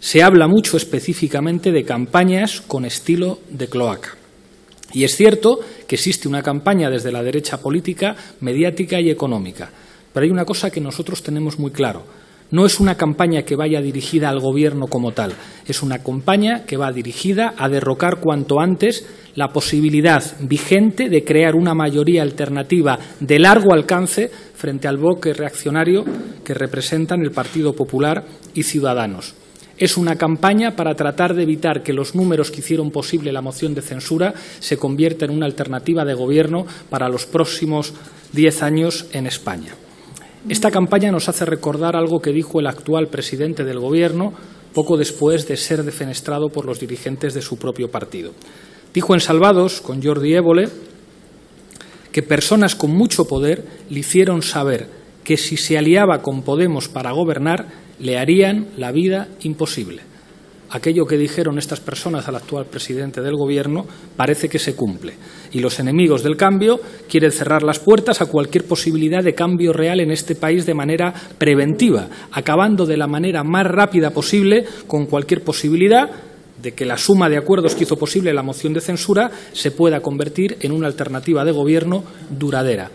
Se habla mucho específicamente de campañas con estilo de cloaca. Y es cierto que existe una campaña desde la derecha política, mediática y económica. Pero hay una cosa que nosotros tenemos muy claro. No es una campaña que vaya dirigida al Gobierno como tal, es una campaña que va dirigida a derrocar cuanto antes la posibilidad vigente de crear una mayoría alternativa de largo alcance frente al bloque reaccionario que representan el Partido Popular y Ciudadanos. Es una campaña para tratar de evitar que los números que hicieron posible la moción de censura se convierta en una alternativa de gobierno para los próximos diez años en España. Esta campaña nos hace recordar algo que dijo el actual presidente del Gobierno poco después de ser defenestrado por los dirigentes de su propio partido. Dijo en Salvados, con Jordi Évole, que personas con mucho poder le hicieron saber que si se aliaba con Podemos para gobernar, le harían la vida imposible. Aquello que dijeron estas personas al actual presidente del Gobierno parece que se cumple. Y los enemigos del cambio quieren cerrar las puertas a cualquier posibilidad de cambio real en este país de manera preventiva, acabando de la manera más rápida posible con cualquier posibilidad de que la suma de acuerdos que hizo posible la moción de censura se pueda convertir en una alternativa de gobierno duradera.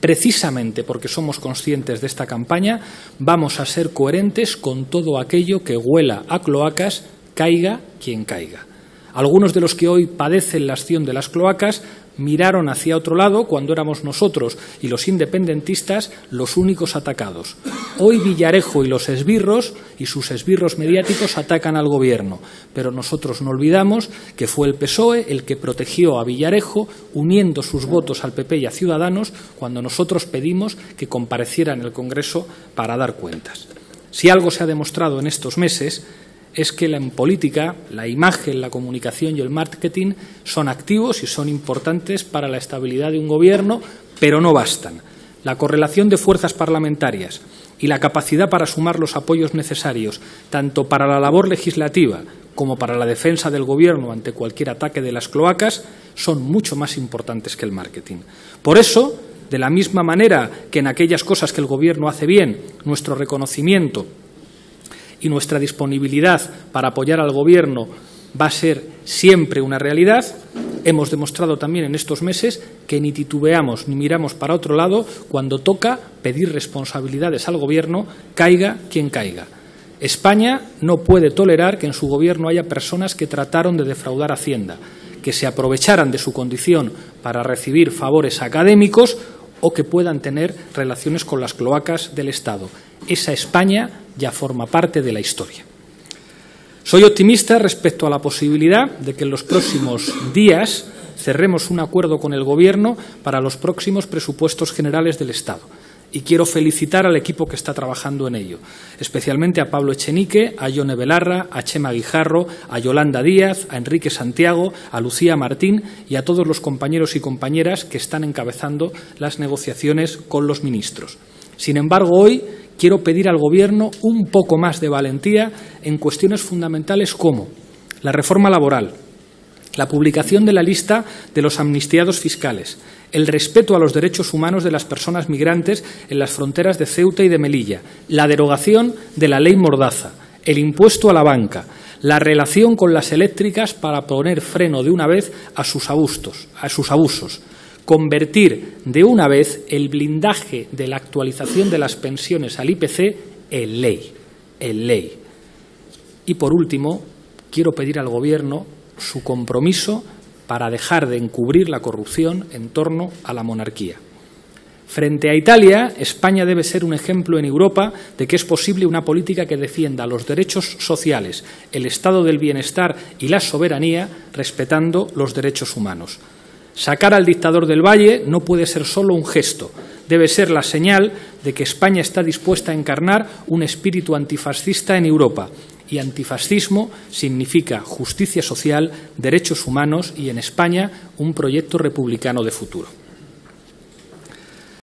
Precisamente porque somos conscientes de esta campaña, vamos a ser coherentes con todo aquello que huela a cloacas, caiga quien caiga. Algunos de los que hoy padecen la acción de las cloacas miraron hacia otro lado cuando éramos nosotros y los independentistas los únicos atacados. Hoy Villarejo y los esbirros y sus esbirros mediáticos atacan al gobierno, pero nosotros no olvidamos que fue el PSOE el que protegió a Villarejo uniendo sus votos al PP y a Ciudadanos cuando nosotros pedimos que compareciera en el Congreso para dar cuentas. Si algo se ha demostrado en estos meses es que en política la imagen, la comunicación y el marketing son activos y son importantes para la estabilidad de un gobierno, pero no bastan. La correlación de fuerzas parlamentarias y la capacidad para sumar los apoyos necesarios, tanto para la labor legislativa como para la defensa del Gobierno ante cualquier ataque de las cloacas, son mucho más importantes que el marketing. Por eso, de la misma manera que en aquellas cosas que el Gobierno hace bien, nuestro reconocimiento y nuestra disponibilidad para apoyar al Gobierno va a ser siempre una realidad, hemos demostrado también en estos meses que ni titubeamos ni miramos para otro lado cuando toca pedir responsabilidades al Gobierno, caiga quien caiga. España no puede tolerar que en su Gobierno haya personas que trataron de defraudar Hacienda, que se aprovecharan de su condición para recibir favores académicos o que puedan tener relaciones con las cloacas del Estado. Esa España ya forma parte de la historia. Soy optimista respecto a la posibilidad de que en los próximos días cerremos un acuerdo con el Gobierno para los próximos presupuestos generales del Estado. Y quiero felicitar al equipo que está trabajando en ello, especialmente a Pablo Echenique, a Yone Belarra, a Chema Guijarro, a Yolanda Díaz, a Enrique Santiago, a Lucía Martín y a todos los compañeros y compañeras que están encabezando las negociaciones con los ministros. Sin embargo, hoy quiero pedir al Gobierno un poco más de valentía en cuestiones fundamentales como la reforma laboral, la publicación de la lista de los amnistiados fiscales, el respeto a los derechos humanos de las personas migrantes en las fronteras de Ceuta y de Melilla, la derogación de la ley Mordaza, el impuesto a la banca, la relación con las eléctricas para poner freno de una vez a sus abusos, a sus abusos convertir de una vez el blindaje de la actualización de las pensiones al IPC en ley, en ley. Y por último, quiero pedir al Gobierno su compromiso para dejar de encubrir la corrupción en torno a la monarquía. Frente a Italia, España debe ser un ejemplo en Europa de que es posible una política que defienda los derechos sociales, el estado del bienestar y la soberanía, respetando los derechos humanos. Sacar al dictador del Valle no puede ser solo un gesto, debe ser la señal de que España está dispuesta a encarnar un espíritu antifascista en Europa. Y antifascismo significa justicia social, derechos humanos y, en España, un proyecto republicano de futuro.